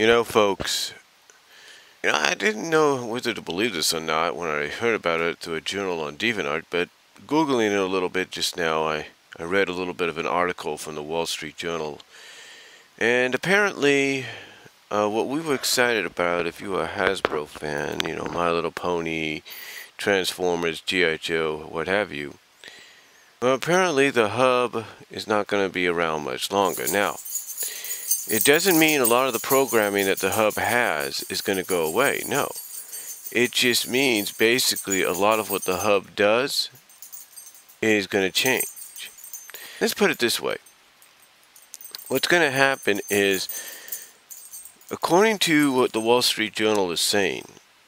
You know, folks, you know, I didn't know whether to believe this or not when I heard about it through a journal on DeviantArt, but Googling it a little bit just now, I, I read a little bit of an article from the Wall Street Journal. And apparently, uh, what we were excited about, if you were a Hasbro fan, you know, My Little Pony, Transformers, G.I. Joe, what have you, well, apparently the hub is not going to be around much longer. Now, it doesn't mean a lot of the programming that the hub has is going to go away. No. It just means basically a lot of what the hub does is going to change. Let's put it this way. What's going to happen is, according to what the Wall Street Journal is saying,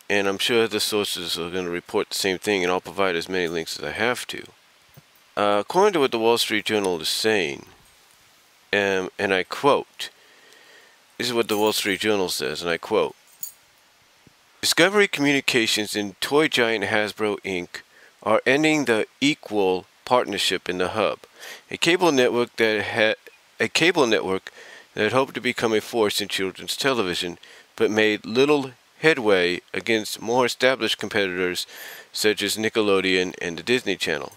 and I'm sure the sources are going to report the same thing, and I'll provide as many links as I have to. Uh, according to what the Wall Street Journal is saying, um, and I quote, this is what the Wall Street Journal says, and I quote Discovery Communications and toy giant Hasbro Inc. are ending the equal partnership in the hub, a cable network that had a cable network that hoped to become a force in children's television, but made little headway against more established competitors such as Nickelodeon and the Disney Channel.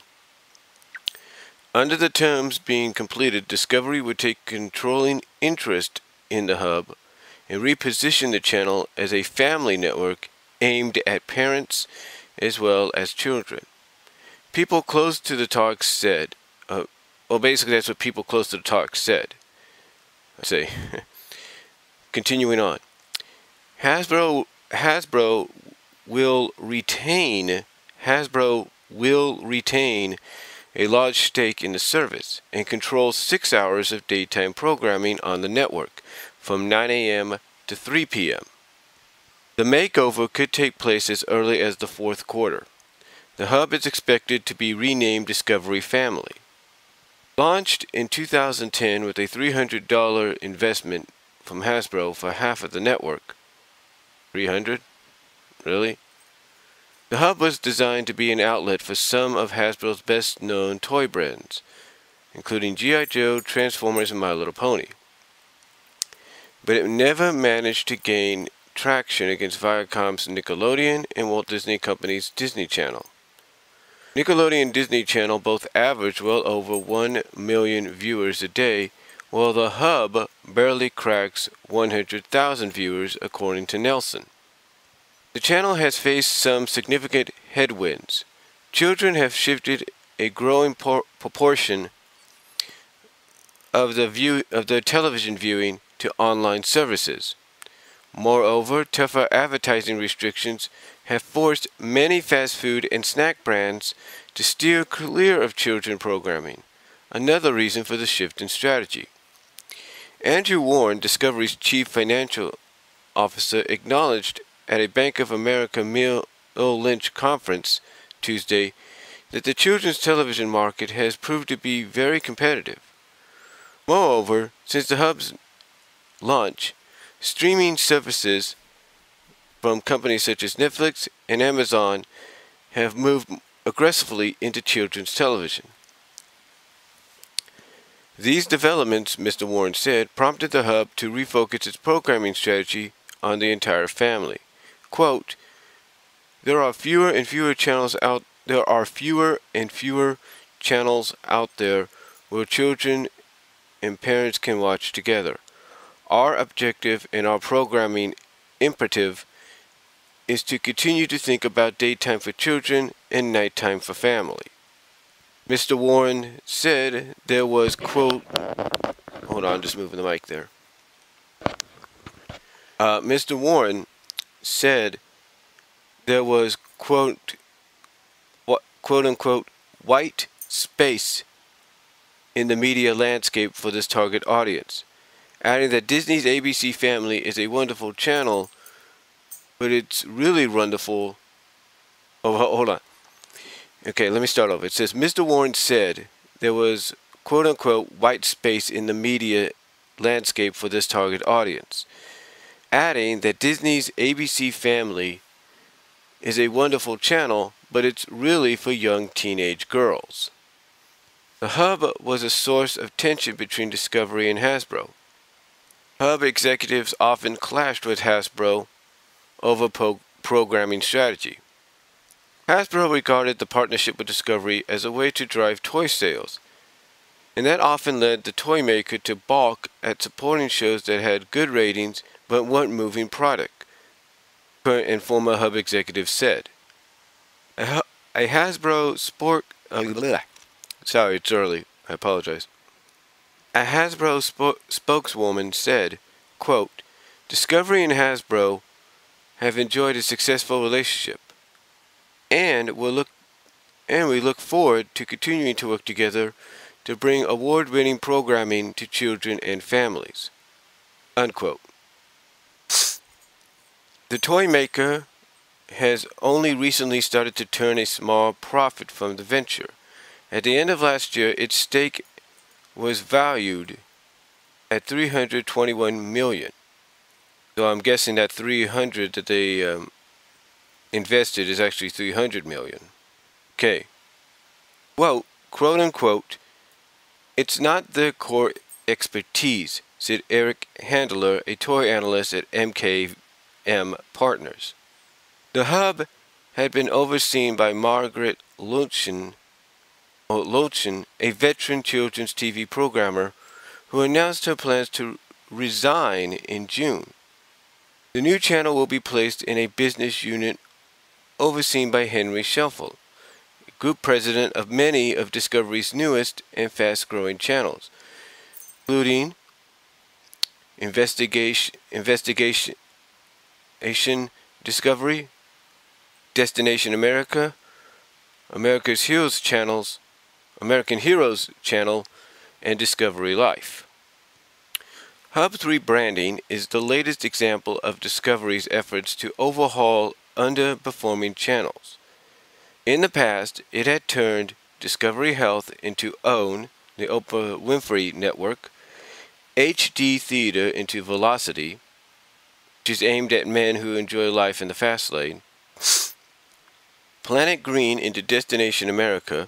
Under the terms being completed, Discovery would take controlling interest in the hub and reposition the channel as a family network aimed at parents as well as children. People close to the talks said, uh, well, basically, that's what people close to the talk said. I say, continuing on. Hasbro, Hasbro will retain, Hasbro will retain a large stake in the service and controls six hours of daytime programming on the network from 9 a.m. to 3 p.m. The makeover could take place as early as the fourth quarter. The hub is expected to be renamed Discovery Family. Launched in 2010 with a $300 investment from Hasbro for half of the network. 300? Really? The hub was designed to be an outlet for some of Hasbro's best known toy brands, including G.I. Joe, Transformers, and My Little Pony. But it never managed to gain traction against Viacom's Nickelodeon and Walt Disney Company's Disney Channel. Nickelodeon and Disney Channel both averaged well over 1 million viewers a day, while the hub barely cracks 100,000 viewers according to Nielsen. The channel has faced some significant headwinds. Children have shifted a growing proportion of the view of their television viewing to online services. Moreover, tougher advertising restrictions have forced many fast food and snack brands to steer clear of children programming, another reason for the shift in strategy. Andrew Warren, Discovery's chief financial officer, acknowledged at a Bank of America Merrill Lynch conference Tuesday that the children's television market has proved to be very competitive. Moreover, since the hub's launch, streaming services from companies such as Netflix and Amazon have moved aggressively into children's television. These developments, Mr. Warren said, prompted the hub to refocus its programming strategy on the entire family quote, there are fewer and fewer channels out there are fewer and fewer channels out there where children and parents can watch together. Our objective and our programming imperative is to continue to think about daytime for children and nighttime for family. Mr. Warren said there was, quote, hold on, just moving the mic there. Uh, Mr. Warren said there was quote quote unquote white space in the media landscape for this target audience, adding that Disney's ABC Family is a wonderful channel, but it's really wonderful. Oh, hold on. Okay, let me start over. It says Mr. Warren said there was quote unquote white space in the media landscape for this target audience adding that Disney's ABC Family is a wonderful channel, but it's really for young teenage girls. The hub was a source of tension between Discovery and Hasbro. Hub executives often clashed with Hasbro over pro- programming strategy. Hasbro regarded the partnership with Discovery as a way to drive toy sales, and that often led the toy maker to balk at supporting shows that had good ratings but weren't moving product, current and former Hub executives said. A, Hasbro sport. Uh, sorry, it's early. I apologize. A Hasbro sp- spokeswoman said, quote, Discovery and Hasbro have enjoyed a successful relationship, and will look and we look forward to continuing to work together to bring award-winning programming to children and families. Unquote. The toy maker has only recently started to turn a small profit from the venture. At the end of last year, its stake was valued at 321 million. So I'm guessing that 300 that they um, invested is actually 300 million. Okay. Well, quote unquote, it's not their core expertise, said Eric Handler, a toy analyst at MKM Partners. The hub had been overseen by Margaret Loetschen, a veteran children's TV programmer who announced her plans to resign in June. The new channel will be placed in a business unit overseen by Henry Scheffel, group president of many of Discovery's newest and fast-growing channels, including Investigation, Investigation Discovery, Destination America, America's Heroes channels, American Heroes channel, and Discovery Life. Hub's rebranding is the latest example of Discovery's efforts to overhaul underperforming channels. In the past, it had turned Discovery Health into OWN, the Oprah Winfrey Network, HD Theater into Velocity, which is aimed at men who enjoy life in the fast lane, Planet Green into Destination America,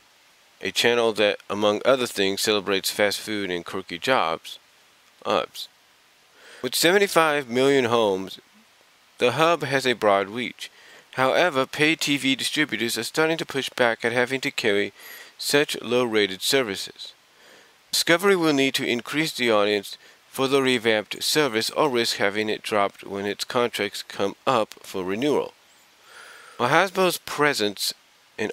a channel that, among other things, celebrates fast food and quirky jobs. Ups. With 75 million homes, the hub has a broad reach. However, pay TV distributors are starting to push back at having to carry such low-rated services. Discovery will need to increase the audience for the revamped service or risk having it dropped when its contracts come up for renewal. While Hasbro's presence and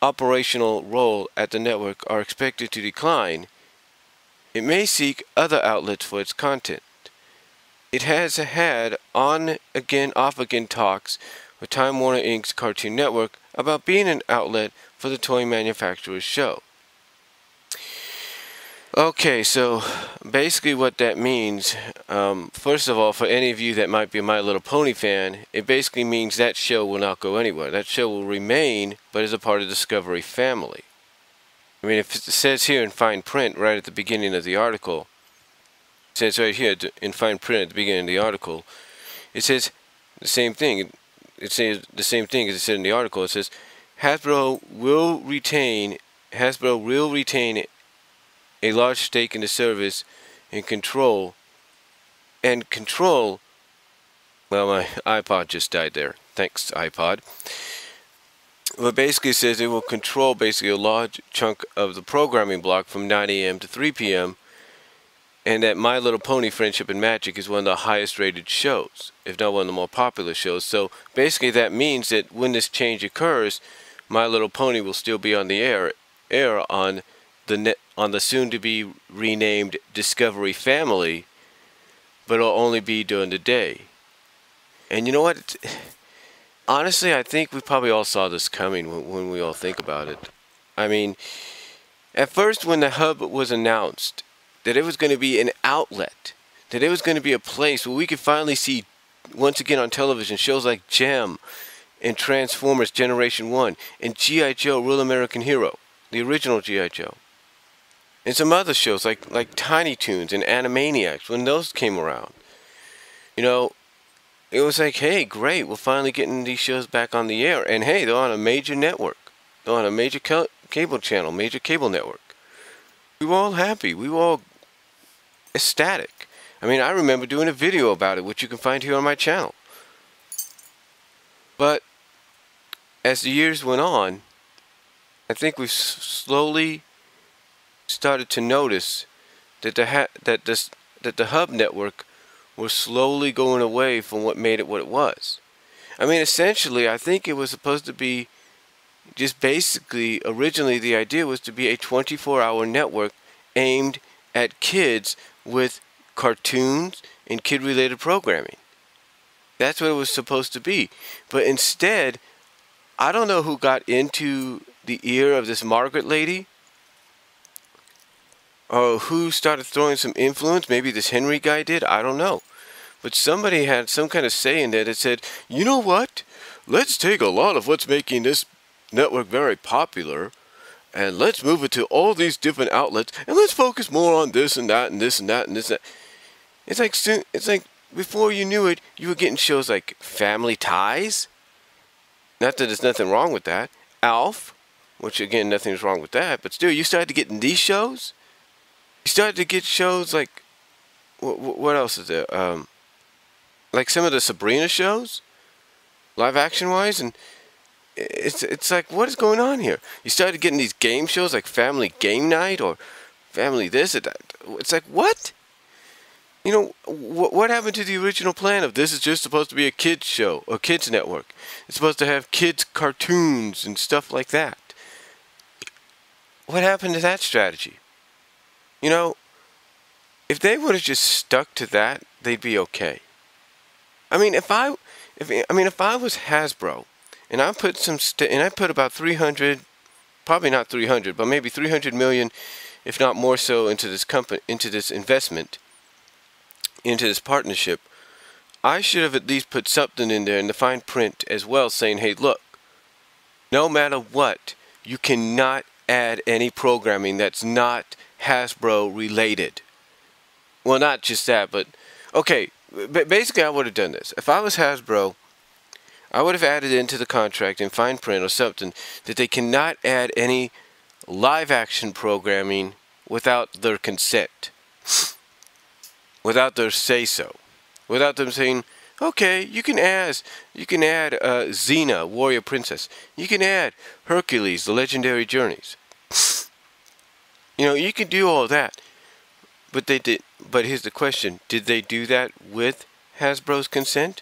operational role at the network are expected to decline, it may seek other outlets for its content. It has had on again, off again talks with Time Warner Inc.'s Cartoon Network about being an outlet for the toy manufacturer's show. Okay, so basically what that means, um, first of all, for any of you that might be a My Little Pony fan, it basically means that show will not go anywhere. That show will remain, but as a part of Discovery family. I mean, if it says here in fine print right at the beginning of the article, it says right here in fine print at the beginning of the article, it says the same thing. It says the same thing as it said in the article. It says Hasbro will retain Hasbro will retain a large stake in the service and control and control well my iPod just died there thanks iPod well basically says it will control basically a large chunk of the programming block from 9 a.m. to 3 p.m. and that My Little Pony Friendship and Magic is one of the highest rated shows if not one of the more popular shows so basically that means that when this change occurs My Little Pony will still be on the air air on the net on the soon to be renamed Discovery Family, but it'll only be during the day. And you know what? Honestly, I think we probably all saw this coming when, when we all think about it. I mean, at first, when the hub was announced, that it was going to be an outlet, that it was going to be a place where we could finally see, once again on television, shows like Jem and Transformers Generation 1 and G.I. Joe Real American Hero, the original G.I. Joe and some other shows like like Tiny Toons and Animaniacs when those came around. You know, it was like, hey, great, we're finally getting these shows back on the air, and hey, they're on a major network, they're on a major cable channel, major cable network. We were all happy. We were all ecstatic. I mean, I remember doing a video about it, which you can find here on my channel. But as the years went on, I think we've slowly started to notice that the that this that the hub network was slowly going away from what made it what it was. I mean, essentially, I think it was supposed to be just basically originally the idea was to be a 24-hour network aimed at kids with cartoons and kid-related programming. That's what it was supposed to be. But instead, I don't know who got into the ear of this Margaret lady or who started throwing some influence. Maybe this Henry guy did. I don't know. But somebody had some kind of say in there that said, you know what? Let's take a lot of what's making this network very popular and let's move it to all these different outlets and let's focus more on this and that and this and that and this and that. It's like soon, it's like before you knew it, you were getting shows like Family Ties. Not that there's nothing wrong with that. Alf, which again nothing's wrong with that, but still you started getting these shows. You started to get shows like what, what else is there? Um, like some of the Sabrina shows, live action wise, and it's it's like what is going on here? You started getting these game shows like Family Game Night or Family this or that. It's like what? You know what? What happened to the original plan of this is just supposed to be a kids show, a kids network? It's supposed to have kids cartoons and stuff like that. What happened to that strategy? You know, if they would have just stuck to that, they'd be okay. I mean, if I, if I mean, if I was Hasbro, and I put some, and I put about 300, probably not 300, but maybe 300 million, if not more so, into this company, into this investment, into this partnership, I should have at least put something in there in the fine print as well, saying, hey, look, no matter what, you cannot add any programming that's not Hasbro related. Well, not just that, but okay, basically, I would have done this. If I was Hasbro, I would have added into the contract in fine print or something that they cannot add any live action programming without their consent, without their say so, without them saying, okay, you can add, you can add uh, Xena, warrior princess. You can add Hercules, the legendary journeys. You know, you can do all that. But they did. But here's the question: Did they do that with Hasbro's consent?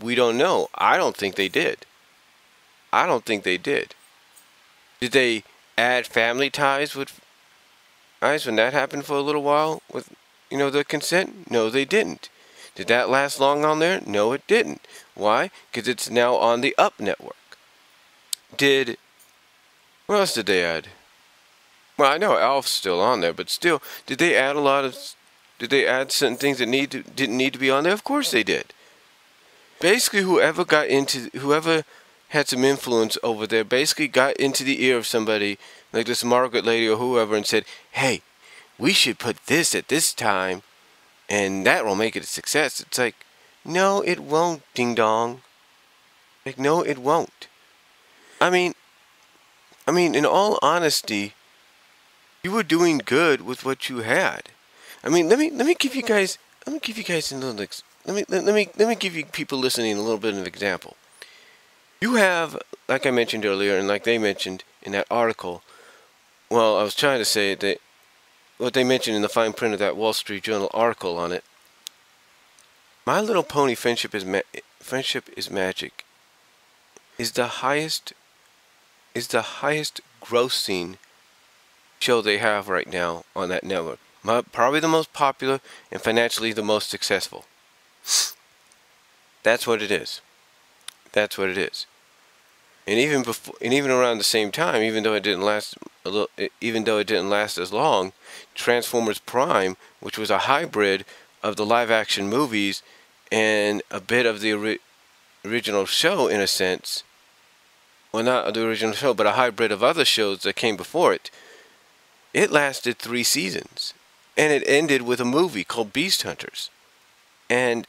We don't know. I don't think they did. I don't think they did. Did they add family ties with ties when that happened for a little while with you know the consent? No, they didn't. Did that last long on there? No, it didn't. Why? Because it's now on the Up network. Did what else did they add? Well, I know Alf's still on there, but still, did they add a lot of? Did they add certain things that need to, didn't need to be on there? Of course they did. Basically, whoever got into whoever had some influence over there basically got into the ear of somebody like this Margaret lady or whoever and said, "Hey, we should put this at this time, and that will make it a success." It's like, no, it won't, ding dong. Like, no, it won't. I mean, I mean, in all honesty, you were doing good with what you had. I mean, let me let me give you guys let me give you guys a little let me let, let me let me give you people listening a little bit of an example. You have, like I mentioned earlier, and like they mentioned in that article. Well, I was trying to say that what they mentioned in the fine print of that Wall Street Journal article on it. My Little Pony Friendship is Ma Friendship is Magic is the highest is the highest grossing show they have right now on that network. Probably the most popular and financially the most successful. That's what it is. That's what it is. And even before, and even around the same time, even though it didn't last a little, even though it didn't last as long, Transformers Prime, which was a hybrid of the live-action movies and a bit of the ori original show in a sense, well, not the original show, but a hybrid of other shows that came before it it lasted three seasons, and it ended with a movie called Beast Hunters, and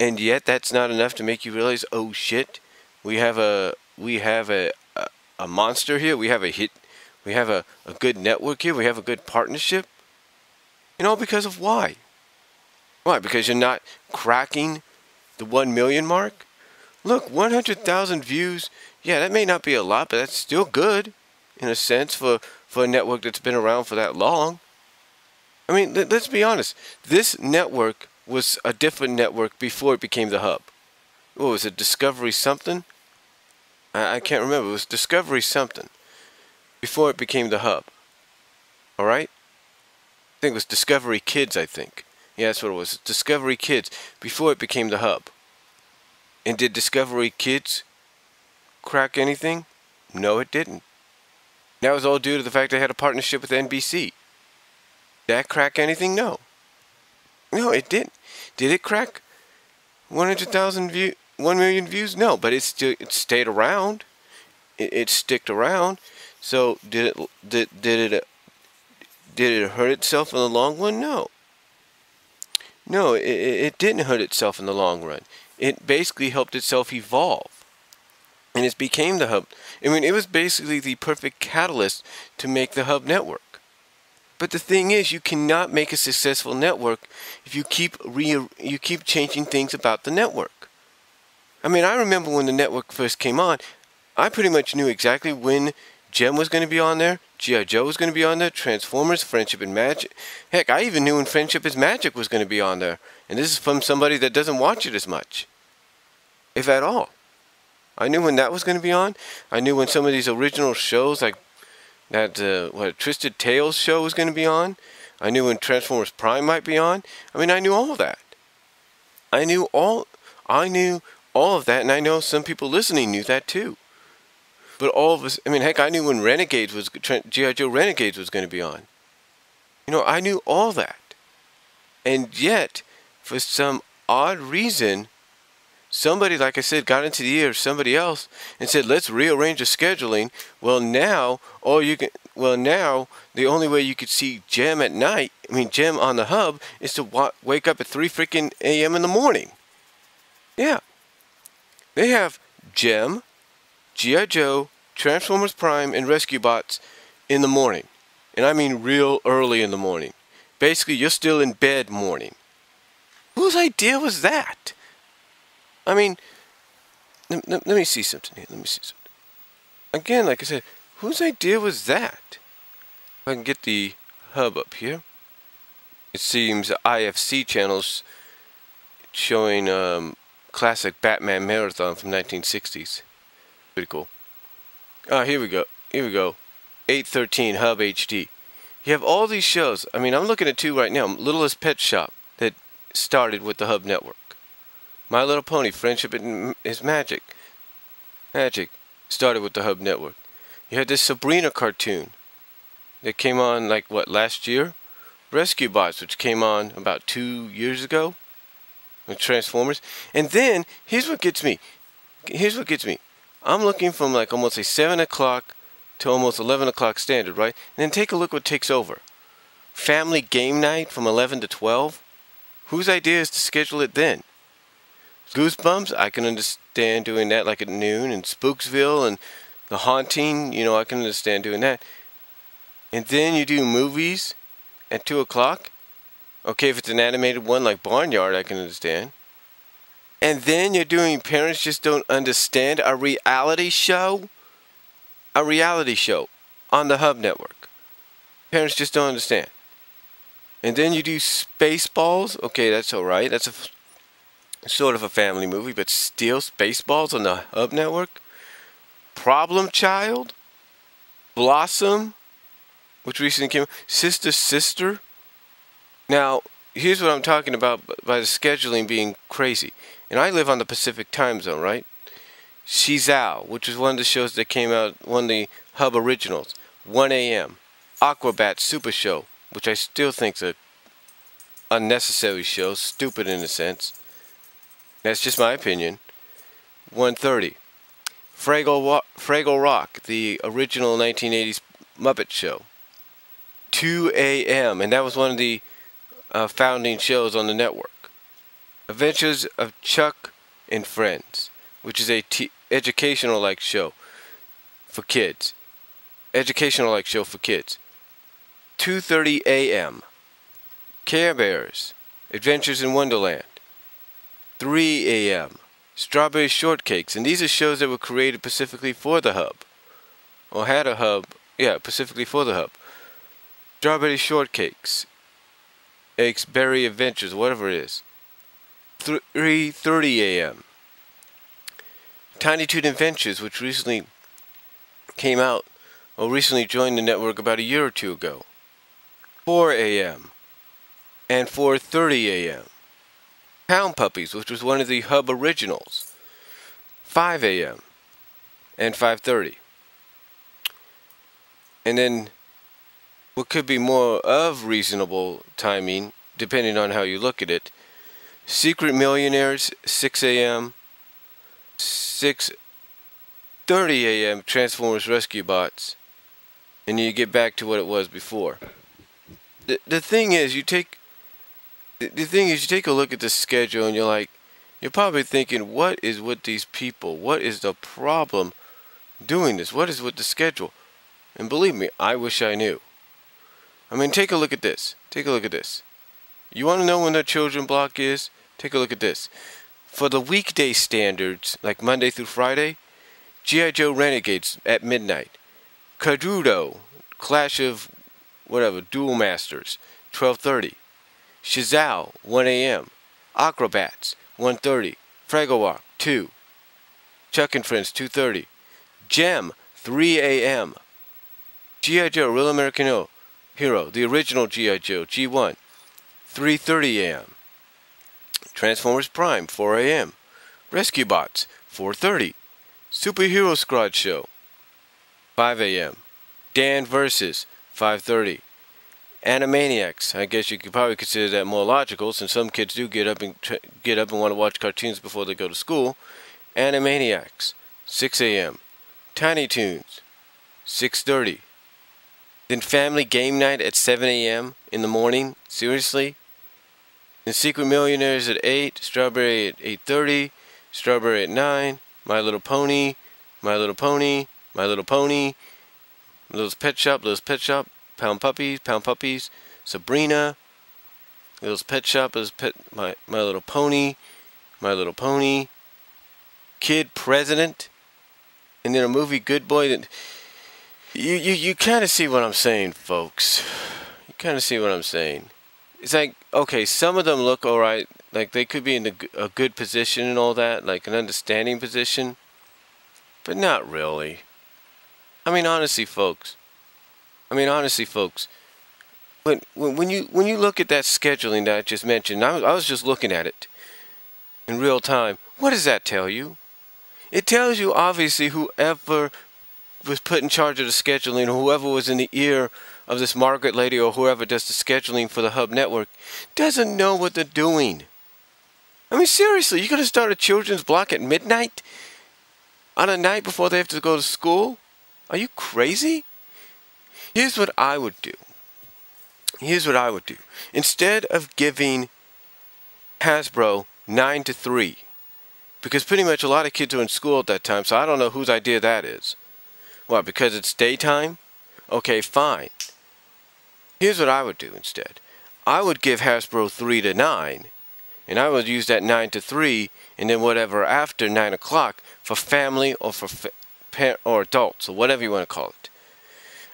and yet that's not enough to make you realize, oh shit, we have a we have a a, a monster here, we have a hit, we have a, a good network here, we have a good partnership, and all because of why? Why? Because you're not cracking the 1 million mark? Look, 100,000 views. Yeah, that may not be a lot, but that's still good in a sense for, for a network that's been around for that long. I mean, let's be honest. This network was a different network before it became the hub. What was it, Discovery something? I, I can't remember. It was Discovery something before it became the hub. All right? I think it was Discovery Kids, I think. Yeah, that's what it was. Discovery Kids before it became the hub. And did Discovery Kids crack anything? No, it didn't. That was all due to the fact they had a partnership with NBC. Did that crack anything? No. No, it didn't. Did it crack 100,000 view, 1 million views? No, but it still it stayed around. It, it sticked around. So did it did did it did it hurt itself in the long run? No. No, it, it didn't hurt itself in the long run. It basically helped itself evolve. And it became the hub. I mean, it was basically the perfect catalyst to make the hub network. But the thing is, you cannot make a successful network if you keep re you keep changing things about the network. I mean, I remember when the network first came on, I pretty much knew exactly when Jem was going to be on there, G.I. Joe was going to be on there, Transformers, Friendship and Magic. Heck, I even knew when Friendship is Magic was going to be on there. And this is from somebody that doesn't watch it as much, if at all. I knew when that was going to be on. I knew when some of these original shows like that uh, what Twisted Tales show was going to be on. I knew when Transformers Prime might be on. I mean, I knew all of that. I knew all. I knew all of that, and I know some people listening knew that too. But all of us, I mean, heck, I knew when Renegades was GI Joe Renegades was going to be on. You know, I knew all that, and yet, for some odd reason, somebody, like I said, got into the ear of somebody else and said, let's rearrange the scheduling. Well, now, all you can, well, now, the only way you could see Jem at night, I mean, Jem on the hub, is to wake up at 3 freaking a.m. in the morning. Yeah. They have Jem, G.I. Joe, Transformers Prime, and Rescue Bots in the morning. And I mean real early in the morning. Basically, you're still in bed morning. Whose idea was that? I mean, let, let, let me see something here. Let me see something. Again, like I said, whose idea was that? If I can get the hub up here. It seems IFC channels showing um, classic Batman marathon from 1960s. Pretty cool. Oh, here we go. Here we go. 813 Hub HD. You have all these shows. I mean, I'm looking at two right now. Littlest Pet Shop that started with the Hub Network. My Little Pony, Friendship is Magic. Magic started with the Hub Network. You had this Sabrina cartoon that came on, like, what, last year? Rescue Bots, which came on about two years ago with Transformers. And then, here's what gets me. Here's what gets me. I'm looking from, like, almost a 7 o'clock to almost 11 o'clock standard, right? And then take a look what takes over. Family Game Night from 11 to 12. Whose idea is to schedule it then? Goosebumps, I can understand doing that like at noon, and Spooksville and The Haunting, you know, I can understand doing that. And then you do movies at 2 o'clock. Okay, if it's an animated one like Barnyard, I can understand. And then you're doing Parents Just Don't Understand, a reality show? A reality show on the Hub Network. Parents Just Don't Understand. And then you do Spaceballs. Okay, that's alright. That's a sort of a family movie, but still Spaceballs on the Hub Network. Problem Child, Blossom, which recently came, Sister Sister. Now, here's what I'm talking about by the scheduling being crazy. And I live on the Pacific time zone, right? SheZow, which is one of the shows that came out, one of the Hub originals. 1 a.m. Aquabat Super Show, which I still think is a unnecessary show, stupid in a sense. That's just my opinion. 130. Fraggle, Fraggle Rock, the original 1980s Muppet Show. 2 a.m. And that was one of the uh, founding shows on the network. Adventures of Chuck and Friends, which is a educational like show for kids. Educational like show for kids. 2:30 a.m. Care Bears, Adventures in Wonderland. 3 a.m. Strawberry Shortcakes. And these are shows that were created specifically for the hub. Or had a hub, yeah, specifically for the hub. Strawberry Shortcakes. Eggs Berry Adventures, whatever it is. 3.30 a.m. Tiny Toon Adventures, which recently came out, or recently joined the network about a year or two ago. 4 a.m. and 4.30 a.m. Pound Puppies, which was one of the Hub originals. 5 a.m. and 5.30. And then what could be more of reasonable timing, depending on how you look at it, Secret Millionaires, 6 a.m. 6.30 a.m. Transformers Rescue Bots. And you get back to what it was before. The, the thing is, you take... The, thing is, you take a look at the schedule and you're like, you're probably thinking, what is with these people? What is the problem doing this? What is with the schedule? And believe me, I wish I knew. I mean, take a look at this. Take a look at this. You want to know when the children block is? Take a look at this. For the weekday standards, like Monday through Friday, G.I. Joe Renegades at midnight. Kaijudo, Clash of whatever, Duel Masters, 12.30. SheZow, 1 a.m. Acrobats, 1.30. Fraggle 2. Chuck and Friends, 2.30. Jem, 3 a.m. G.I. Joe, Real American Hero, the original G.I. Joe, G1, 3.30 a.m. Transformers Prime, 4 a.m. Rescue Bots, 4.30. Superhero Squad Show, 5 a.m. Dan Versus, 5.30. Animaniacs, I guess you could probably consider that more logical since some kids do get up and get up and want to watch cartoons before they go to school. Animaniacs, 6 a.m. Tiny Toons, 6.30. Then family game night at 7 a.m. in the morning? Seriously? Then Secret Millionaires at 8, Strawberry at 8.30, Strawberry at 9, My Little Pony, My Little Pony, My Little Pony, Little Pet Shop, Little Pet Shop, Pound Puppies, Pound Puppies, Sabrina, Little Pet Shop, Little Pet, My, My Little Pony, My Little Pony, Kid President, and then a movie Good Boy that you, you, you kind of see what I'm saying, folks. You kind of see what I'm saying. It's like, okay, some of them look alright. Like, they could be in a, a good position and all that, like an understanding position. But not really. I mean, honestly, folks. I mean, honestly, folks. When, when, you when you look at that scheduling that I just mentioned, I was, I was just looking at it in real time. What does that tell you? It tells you, obviously, whoever was put in charge of the scheduling, whoever was in the ear of this Margaret lady or whoever does the scheduling for the Hub Network, doesn't know what they're doing. I mean, seriously, you're going to start a children's block at midnight? On a night before they have to go to school? Are you crazy? Here's what I would do. Here's what I would do. Instead of giving Hasbro 9 to 3, because pretty much a lot of kids are in school at that time, so I don't know whose idea that is. What, because it's daytime? Okay, fine. Here's what I would do instead. I would give Hasbro 3 to 9, and I would use that 9 to 3, and then whatever after 9 o'clock for family or for or adults, or whatever you want to call it.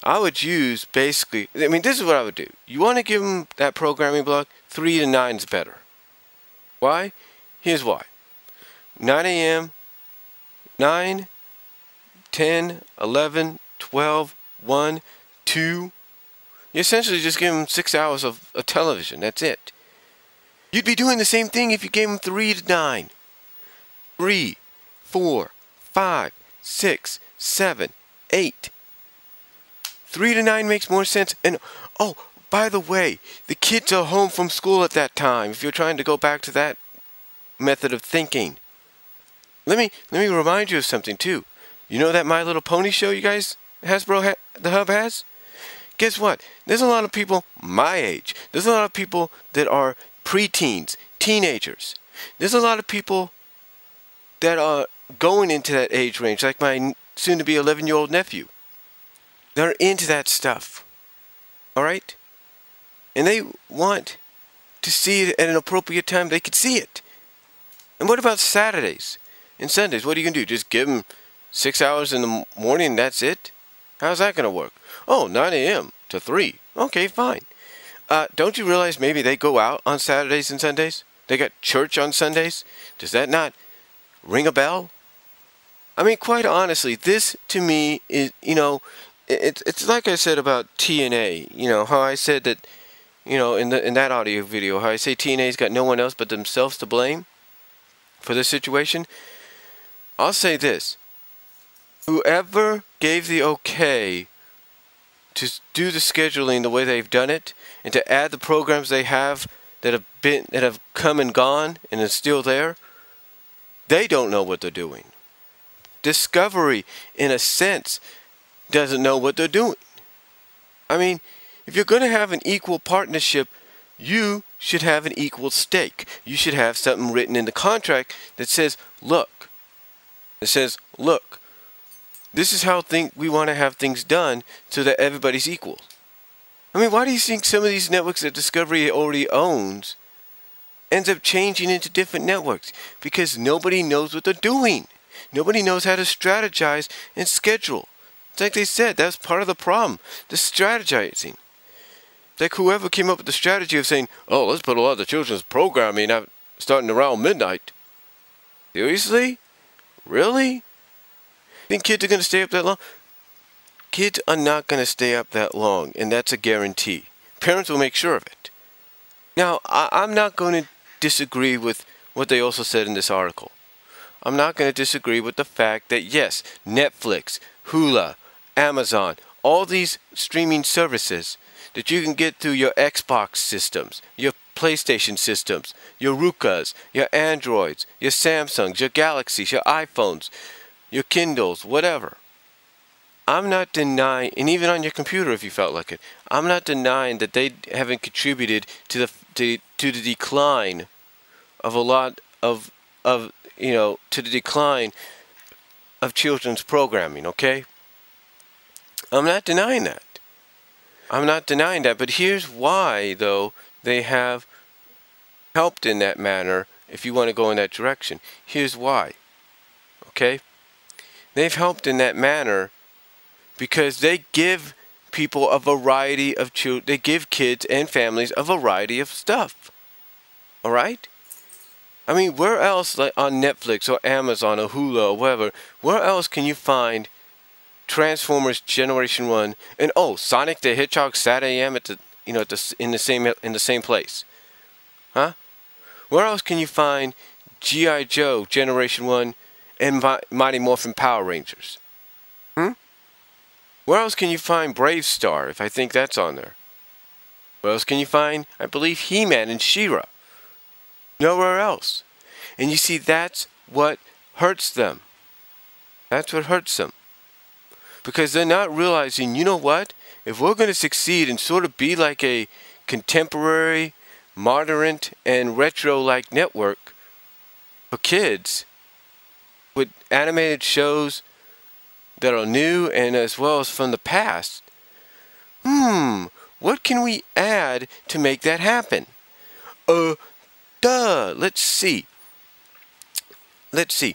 I would use basically, I mean, this is what I would do. You want to give them that programming block? 3 to 9 is better. Why? Here's why. 9 a.m., 9 10, 11, 12, 1, 2. You essentially just give them six hours of, of television. That's it. You'd be doing the same thing if you gave them 3 to 9. 3, 4, 5, 6, 7, 8. 3 to 9 makes more sense. And, oh, by the way, the kids are home from school at that time if you're trying to go back to that method of thinking. Let me, let me remind you of something, too. You know that My Little Pony show you guys, Hasbro, ha- the Hub has? Guess what? There's a lot of people my age. There's a lot of people that are preteens, teenagers. There's a lot of people that are going into that age range, like my soon to be 11 year old nephew. They're into that stuff. All right? And they want to see it at an appropriate time, they could see it. And what about Saturdays and Sundays? What are you going to do? Just give them six hours in the morning that's it? How's that going to work? Oh, 9 a.m. to 3. Okay, fine. Uh, don't you realize maybe they go out on Saturdays and Sundays? They got church on Sundays? Does that not ring a bell? I mean, quite honestly, this to me is, you know, it's it's like I said about TNA. You know how I said that, you know, in the in that audio video, how I say TNA's got no one else but themselves to blame for this situation. I'll say this: whoever gave the okay to do the scheduling the way they've done it, and to add the programs they have that have been that have come and gone and is still there, they don't know what they're doing. Discovery, in a sense, doesn't know what they're doing. I mean, if you're going to have an equal partnership, you should have an equal stake. You should have something written in the contract that says, look, it says, look, this is how think we want to have things done so that everybody's equal. I mean, why do you think some of these networks that Discovery already owns ends up changing into different networks? Because nobody knows what they're doing. Nobody knows how to strategize and schedule. Like they said, that's part of the problem. The strategizing. Like whoever came up with the strategy of saying, oh, let's put a lot of the children's programming out starting around midnight. Seriously? Really? Think kids are going to stay up that long? Kids are not going to stay up that long, and that's a guarantee. Parents will make sure of it. Now, I, I'm not going to disagree with what they also said in this article. I'm not going to disagree with the fact that yes, Netflix, Hulu, Amazon, all these streaming services that you can get through your Xbox systems, your PlayStation systems, your Rokus, your Androids, your Samsungs, your Galaxies, your iPhones, your Kindles, whatever. I'm not denying, and even on your computer if you felt like it, I'm not denying that they haven't contributed to the to, to the decline of a lot of of you know to the decline of children's programming. Okay, I'm not denying that. I'm not denying that, but here's why though they have helped in that manner. If you want to go in that direction, here's why. Okay, they've helped in that manner because they give people a variety of children. They give kids and families a variety of stuff. All right. I mean, where else, like on Netflix or Amazon or Hulu or whatever, where else can you find Transformers Generation One and oh, Sonic the Hedgehog Saturday AM at the you know at the in the same in the same place, huh? Where else can you find GI Joe Generation One and Mighty Morphin Power Rangers? Hmm. Where else can you find Brave Star if I think that's on there? Where else can you find, I believe, He-Man and She-Ra? Nowhere else. And you see, that's what hurts them. That's what hurts them. Because they're not realizing, you know what? If we're going to succeed and sort of be like a contemporary, modern, and retro-like network for kids with animated shows that are new and as well as from the past. Hmm, what can we add to make that happen? Uh, duh, let's see. Let's see.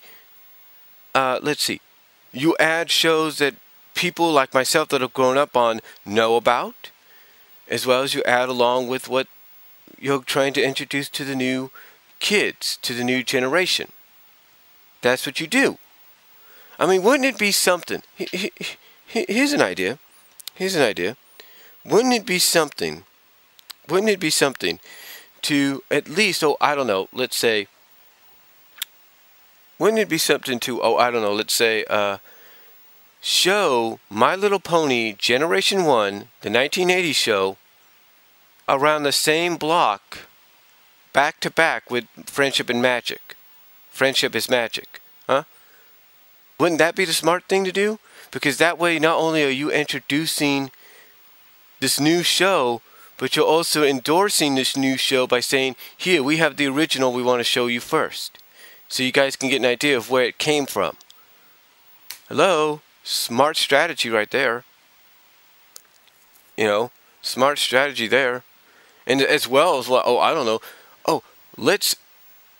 Uh, let's see. You add shows that people like myself that have grown up on know about, as well as you add along with what you're trying to introduce to the new kids, to the new generation. That's what you do. I mean, wouldn't it be something? Here's an idea. Here's an idea. Wouldn't it be something? Wouldn't it be something to at least, oh, I don't know, let's say, wouldn't it be something to, oh, I don't know, let's say, uh, show My Little Pony Generation 1, the 1980 show, around the same block, back to back with Friendship and Magic. Friendship is Magic. Huh? Wouldn't that be the smart thing to do? Because that way, not only are you introducing this new show, but you're also endorsing this new show by saying, here, we have the original we want to show you first. So you guys can get an idea of where it came from. Hello? Smart strategy right there. You know, smart strategy there. and as well as oh, I don't know, oh, let's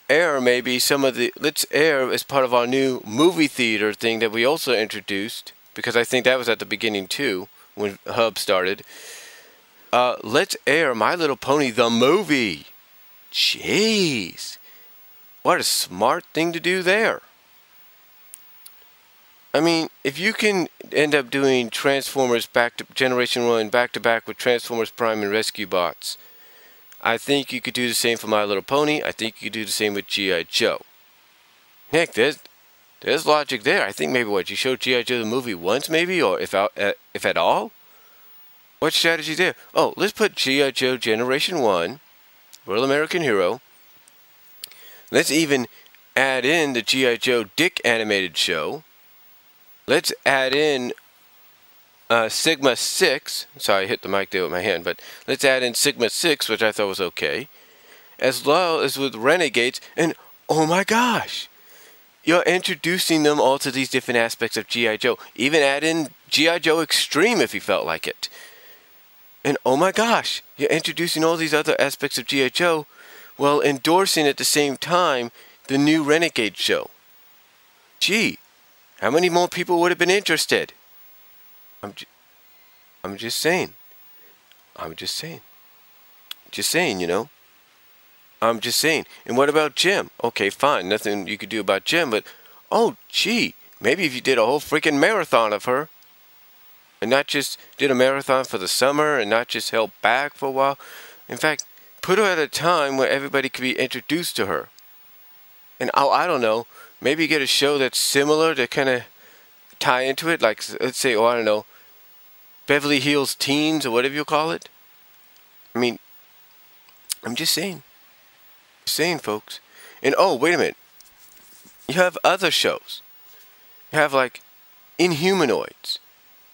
air maybe some of the let's air as part of our new movie theater thing that we also introduced because I think that was at the beginning too when Hub started. Uh, let's air My Little Pony the movie. Jeez, what a smart thing to do there. I mean, if you can end up doing Transformers back to Generation 1 back to back with Transformers Prime and Rescue Bots, I think you could do the same for My Little Pony. I think you could do the same with G.I. Joe. Heck, there's, there's logic there. I think maybe what, you showed G.I. Joe the movie once maybe, or if, out, uh, if at all? What strategy there? Oh, let's put G.I. Joe Generation 1, Real American Hero. Let's even add in the G.I. Joe DiC animated show. Let's add in uh, Sigma 6. Sorry, I hit the mic there with my hand, but let's add in Sigma 6, which I thought was okay. As well as with Renegades, and oh my gosh! You're introducing them all to these different aspects of G.I. Joe. Even add in G.I. Joe Extreme if you felt like it. And oh my gosh, you're introducing all these other aspects of G.I. Joe while endorsing at the same time the new Renegade show. Gee, how many more people would have been interested? I'm, ju I'm just saying. I'm just saying. Just saying, you know. I'm just saying. And what about Jem? Okay, fine. Nothing you could do about Jem, but oh, gee, maybe if you did a whole freaking marathon of her, and not just did a marathon for the summer, and not just held back for a while. In fact, put her at a time where everybody could be introduced to her. And oh, I don't know, maybe get a show that's similar to kind of tie into it. Like, let's say, oh, I don't know, Beverly Hills Teens or whatever you call it. I mean, I'm just saying. Just saying, folks. And oh, wait a minute. You have other shows. You have like Inhumanoids.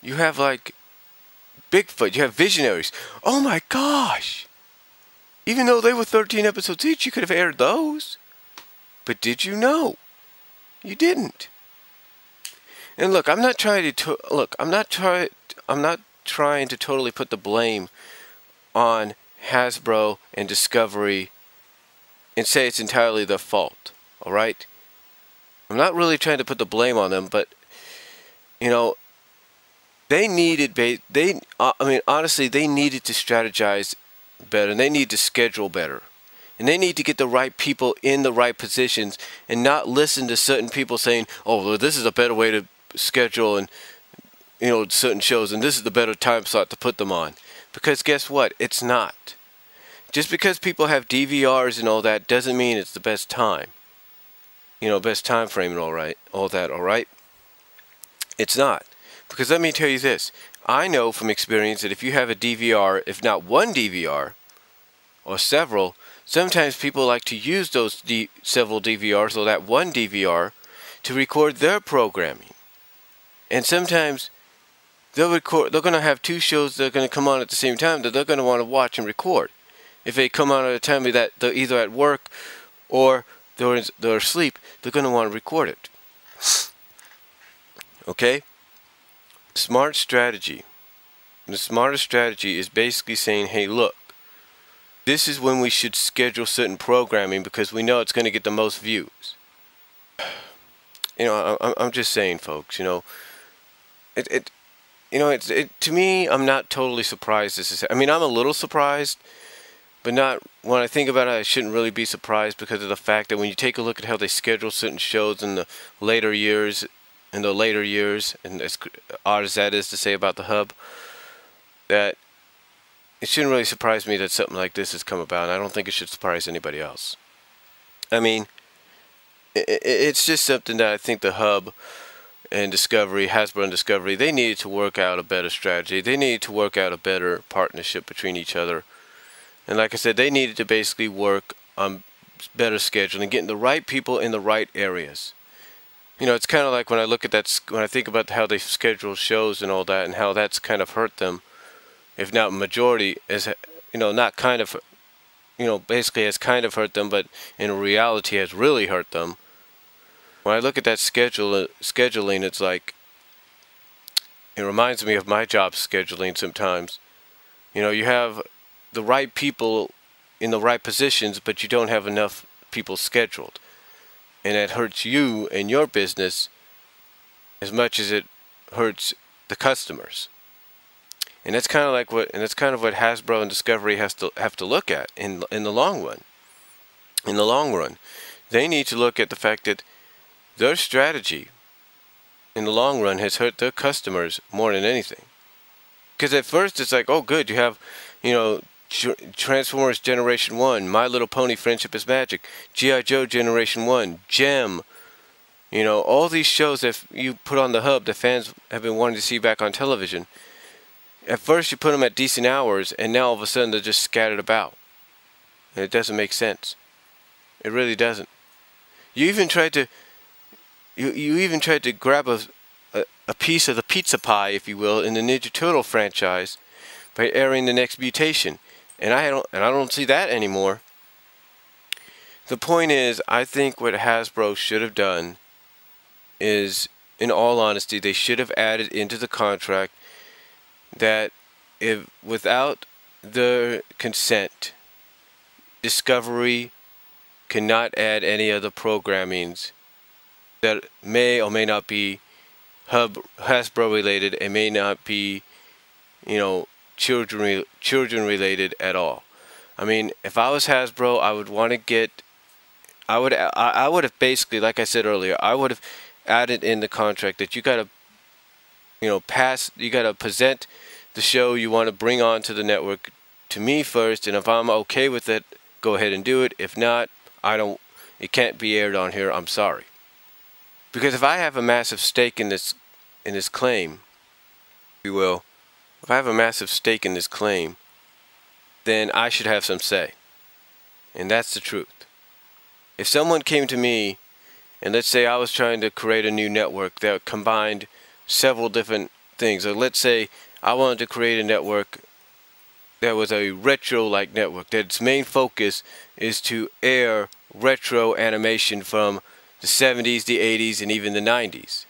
You have like Bigfoot. You have Visionaries. Oh my gosh! Even though they were 13 episodes each, you could have aired those. But did you know? You didn't. And look, I'm not trying to look. I'm not trying. I'm not trying to totally put the blame on Hasbro and Discovery and say it's entirely their fault. All right. I'm not really trying to put the blame on them, but you know, they needed. They. Uh, I mean, honestly, they needed to strategize better. And they need to schedule better. And they need to get the right people in the right positions and not listen to certain people saying, oh, well, this is a better way to schedule and, you know, certain shows and this is the better time slot to put them on. Because guess what? It's not. Just because people have DVRs and all that doesn't mean it's the best time. You know, best time frame and all right, all that, all right? It's not. Because let me tell you this. I know from experience that if you have a DVR, if not one DVR, or several, Sometimes people like to use those D several DVRs or that one DVR to record their programming. And sometimes they'll record they're going to have two shows that are going to come on at the same time that they're going to want to watch and record. If they come on at a time that they're either at work or they're, they're asleep, they're going to want to record it. Okay? Smart strategy. The smartest strategy is basically saying, hey, look, this is when we should schedule certain programming because we know it's going to get the most views. You know, I'm just saying, folks. You know, it it, you know, it's it to me. I'm not totally surprised. This is. I mean, I'm a little surprised, but not when I think about it. I shouldn't really be surprised because of the fact that when you take a look at how they schedule certain shows in the later years, in the later years, and as odd as that is to say about the hub, that it shouldn't really surprise me that something like this has come about. I don't think it should surprise anybody else. I mean, it's just something that I think the hub and Discovery, Hasbro and Discovery, they needed to work out a better strategy. They needed to work out a better partnership between each other. And like I said, they needed to basically work on better scheduling, getting the right people in the right areas. You know, it's kind of like when I look at that, when I think about how they schedule shows and all that, and how that's kind of hurt them if not majority, is you know not kind of, you know basically has kind of hurt them, but in reality has really hurt them. When I look at that schedule uh, scheduling, it's like it reminds me of my job scheduling sometimes. You know, you have the right people in the right positions, but you don't have enough people scheduled. And it hurts you and your business as much as it hurts the customers. And that's kind of like what, and that's kind of what Hasbro and Discovery has to have to look at in in the long run. In the long run, they need to look at the fact that their strategy, in the long run, has hurt their customers more than anything. Because at first it's like, oh, good, you have, you know, Transformers Generation 1, My Little Pony Friendship is Magic, G.I. Joe Generation 1, Jem, you know, all these shows that you put on the hub that fans have been wanting to see back on television. At first you put them at decent hours, and now all of a sudden they're just scattered about. And it doesn't make sense. It really doesn't. You even tried to, you, you even tried to grab a, a, a piece of the pizza pie, if you will, in the Ninja Turtle franchise by airing the next mutation. And I don't and I don't see that anymore. The point is, I think what Hasbro should have done is, in all honesty, they should have added into the contract that if without the consent, Discovery cannot add any other programmings that may or may not be Hub Hasbro related and may not be, you know, children children related at all. I mean, if I was Hasbro, I would want to get, I would I, I would have basically, like I said earlier, I would have added in the contract that you got to, you know, pass, you got to present the show you want to bring on to the network to me first, and if I'm okay with it, go ahead and do it. If not, I don't, it can't be aired on here. I'm sorry. Because if I have a massive stake in this, in this claim, you will, if I have a massive stake in this claim, then I should have some say. And that's the truth. If someone came to me and let's say I was trying to create a new network that combined several different things, or let's say I wanted to create a network that was a retro-like network, that its main focus is to air retro animation from the 70s, the 80s, and even the 90s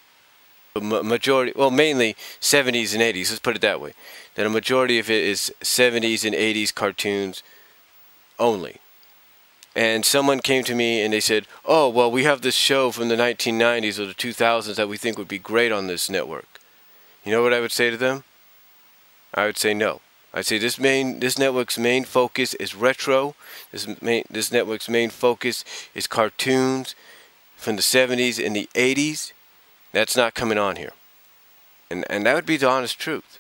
majority, well, mainly 70s and 80s. Let's put it that way. That a majority of it is 70s and 80s cartoons only. And someone came to me and they said, "Oh, well, we have this show from the 1990s or the 2000s that we think would be great on this network." You know what I would say to them? I would say no. I'd say this main this network's main focus is retro. This main this network's main focus is cartoons from the 70s and the 80s that's not coming on here. And, and that would be the honest truth.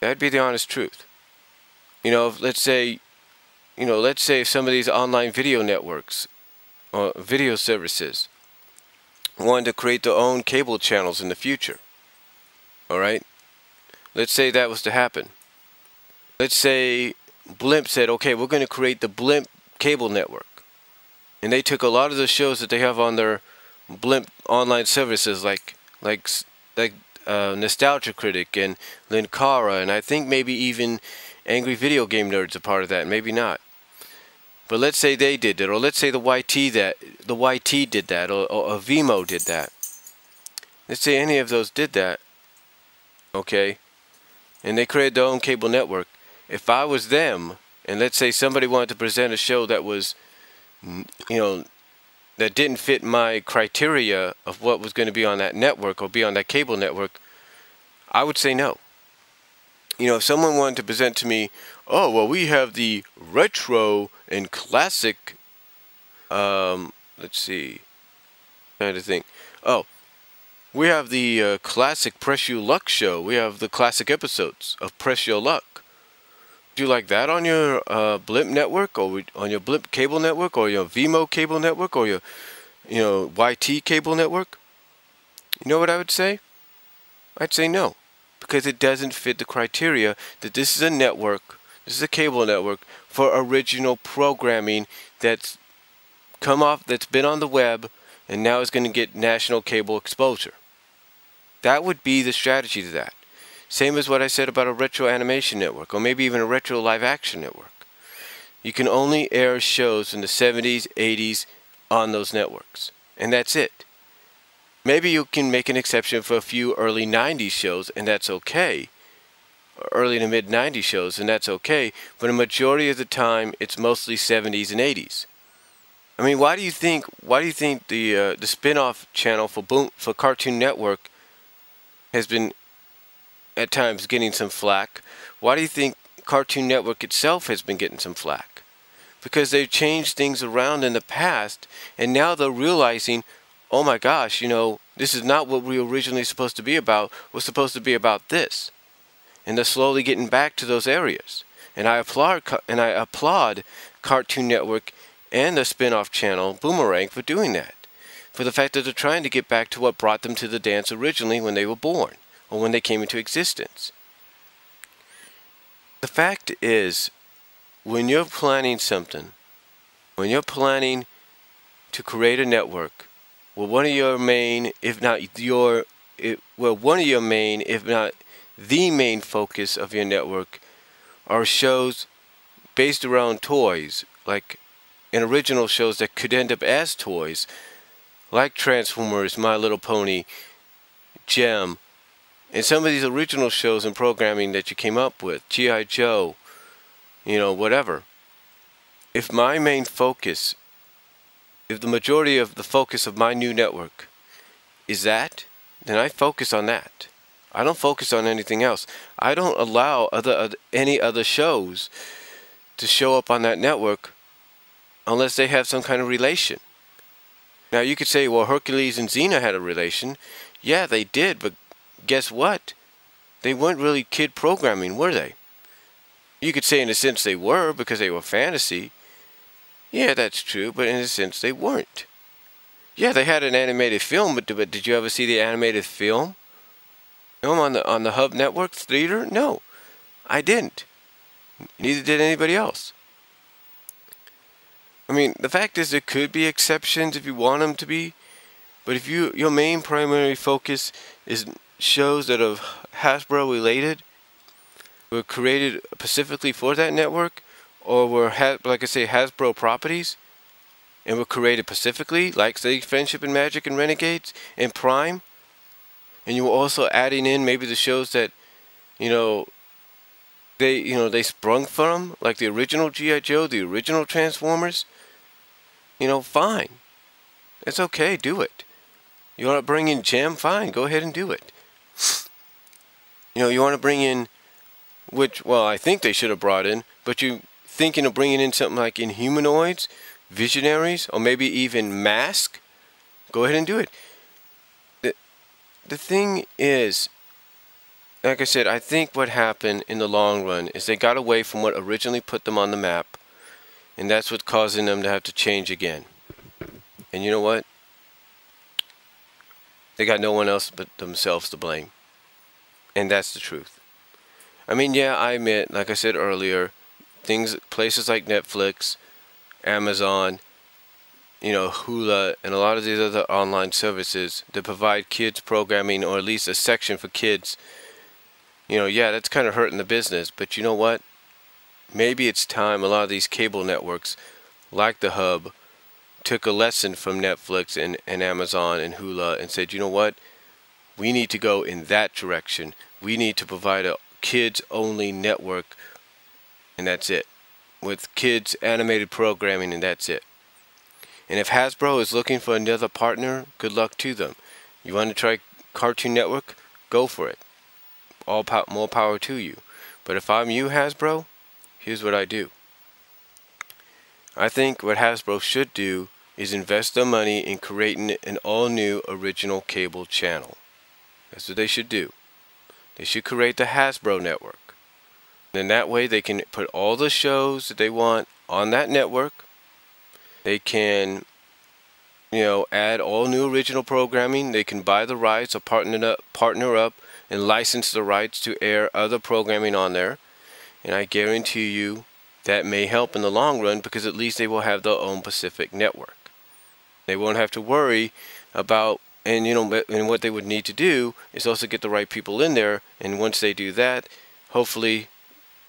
That would be the honest truth. You know, if, let's say, you know, let's say some of these online video networks or video services wanted to create their own cable channels in the future. All right? Let's say that was to happen. Let's say Blip said, okay, we're going to create the Blip cable network. And they took a lot of the shows that they have on their blip online services like like like uh, Nostalgia Critic and Linkara, and I think maybe even Angry Video Game Nerds are part of that. Maybe not. But let's say they did it, or let's say the YT that the YT did that, or, or, or Vimeo did that. Let's say any of those did that. Okay, and they created their own cable network. If I was them, and let's say somebody wanted to present a show that was, you know, that didn't fit my criteria of what was going to be on that network or be on that cable network, I would say no. You know, if someone wanted to present to me, oh, well, we have the retro and classic, um, let's see, I'm trying to think. Oh, we have the uh, classic Press Your Luck show. We have the classic episodes of Press Your Luck do you like that on your uh, Blip network or on your Blip cable network or your Vimeo cable network or your you know YT cable network? You know what I would say? I'd say no because it doesn't fit the criteria that this is a network, this is a cable network for original programming that's come off that's been on the web and now is going to get national cable exposure. That would be the strategy to that. Same as what I said about a retro animation network, or maybe even a retro live action network. You can only air shows in the 70s, 80s on those networks. And that's it. Maybe you can make an exception for a few early 90s shows, and that's okay. early to mid 90s shows, and that's okay. But a majority of the time, it's mostly 70s and 80s. I mean, why do you think why do you think the uh, the spin-off channel for Boom for Cartoon Network has been at times getting some flack? Why do you think Cartoon Network itself has been getting some flack? Because they've changed things around in the past, and now they're realizing, oh my gosh, you know, this is not what we originally supposed to be about. We're supposed to be about this and they're slowly getting back to those areas. And I applaud and I applaud Cartoon Network and the spin-off channel Boomerang for doing that. For the fact that they're trying to get back to what brought them to the dance originally when they were born or when they came into existence. The fact is, when you're planning something, when you're planning to create a network, well, one of your main, if not your, well, one of your main, if not the main focus of your network are shows based around toys, like in original shows that could end up as toys, like Transformers, My Little Pony, Jem, and some of these original shows and programming that you came up with, G.I. Joe, you know, whatever. If my main focus, if the majority of the focus of my new network is that, then I focus on that. I don't focus on anything else. I don't allow other, other any other shows to show up on that network unless they have some kind of relation. Now you could say, well, Hercules and Xena had a relation. Yeah, they did, but guess what? They weren't really kid programming, were they? You could say in a sense they were because they were fantasy. Yeah, that's true, but in a sense they weren't. Yeah, they had an animated film, but, but did you ever see the animated film? film on the on the Hub Network theater? No, I didn't. Neither did anybody else. I mean, the fact is, there could be exceptions if you want them to be, but if you your main primary focus is shows that are Hasbro related, were created specifically for that network, or were like I say Hasbro properties, and were created specifically, like say Friendship and Magic and Renegades and Prime and you were also adding in maybe the shows that you know they you know they sprung from like the original gi joe the original transformers you know fine. It's okay do it. You want to bring in Jem fine go ahead and do it. You know you want to bring in which well i think they should have brought in but you thinking of bringing in something like inhumanoids visionaries or maybe even mask? Go ahead and do it. The, the thing is, like I said, I think what happened in the long run is they got away from what originally put them on the map, and that's what's causing them to have to change again. And you know what? They got no one else but themselves to blame. And that's the truth. I mean, yeah, I admit, like I said earlier, things, places like Netflix, Amazon, you know, Hulu and a lot of these other online services that provide kids programming or at least a section for kids, you know, yeah, that's kind of hurting the business. But you know what? Maybe it's time a lot of these cable networks, like the Hub, took a lesson from Netflix and, and Amazon and Hulu and said, you know what? We need to go in that direction. We need to provide a kids only network, and that's it. With kids animated programming, and that's it. And if Hasbro is looking for another partner, good luck to them. You want to try Cartoon Network? Go for it. All po more power to you. But if I'm you, Hasbro, here's what I do. I think what Hasbro should do is invest their money in creating an all-new original cable channel. That's what they should do. They should create the Hasbro network. Then that way they can put all the shows that they want on that network they can, you know, add all new original programming. They can buy the rights or partner up, partner up and license the rights to air other programming on there. And I guarantee you that may help in the long run because at least they will have their own Pacific network. They won't have to worry about and you know and what they would need to do is also get the right people in there and once they do that hopefully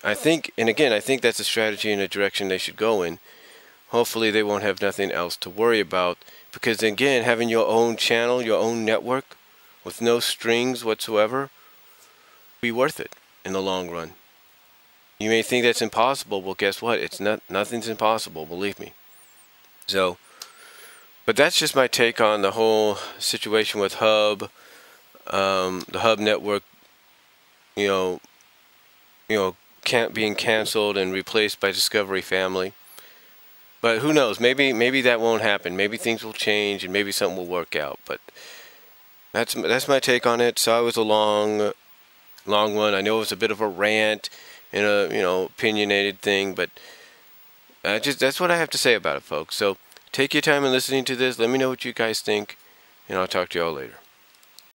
I think and again I think that's a strategy and a direction they should go in hopefully they won't have nothing else to worry about because again having your own channel your own network with no strings whatsoever be worth it in the long run. You may think that's impossible. Well, guess what? It's not. Nothing's impossible. Believe me. So, but that's just my take on the whole situation with Hub, um, the Hub network. You know, you know, can't being canceled and replaced by Discovery Family. But who knows? Maybe maybe that won't happen. Maybe things will change and maybe something will work out. But that's that's my take on it. So I was a long, long one. I know it was a bit of a rant and a you know opinionated thing, but I just that's what I have to say about it, folks. So take your time in listening to this. Let me know what you guys think, and I'll talk to y'all later.